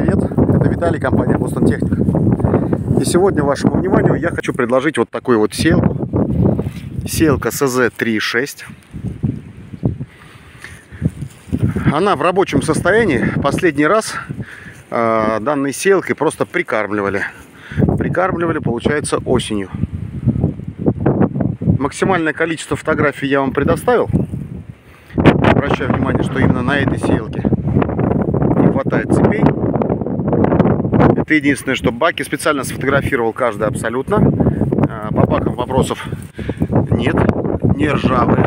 привет! Это Виталий, компания Boston Technic. И сегодня вашему вниманию я хочу предложить вот такую вот сеялку. Сеялка CZ36. Она в рабочем состоянии. Последний раз э, данной сеялкой просто прикармливали. Прикармливали, получается, осенью. Максимальное количество фотографий я вам предоставил. Обращаю внимание, что именно на этой сеялке не хватает цепей. Это единственное, что баки специально сфотографировал каждый абсолютно. А, по бакам вопросов нет. Не ржавые.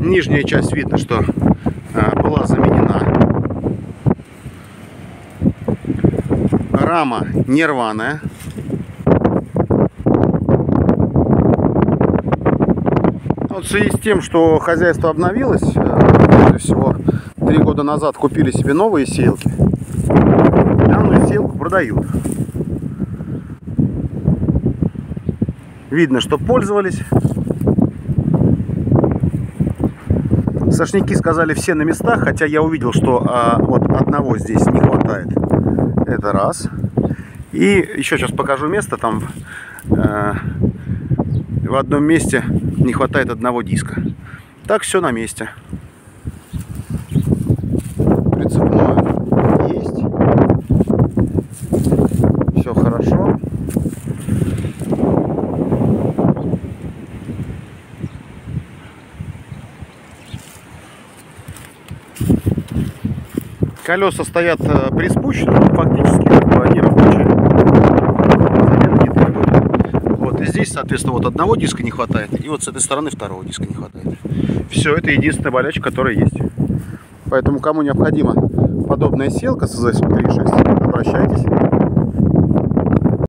Нижняя часть видно, что а, была заменена. Рама не рваная. Вот в связи с тем, что хозяйство обновилось, э, всего три года назад купили себе новые сеялки. Данную сеялку продают. Видно, что пользовались. Сошники сказали все на местах, хотя я увидел, что а, вот одного здесь не хватает. Это раз. И еще сейчас покажу место. Там э, в одном месте не хватает одного диска. Так все на месте. Прицепное есть. Все хорошо. Колеса стоят э, приспущены, фактически как бы они рабочие. Вот, и здесь, соответственно, вот одного диска не хватает, и вот с этой стороны второго диска не хватает. Все, это единственная болячка, которая есть. Поэтому, кому необходима подобная селка с ЗС-36, обращайтесь.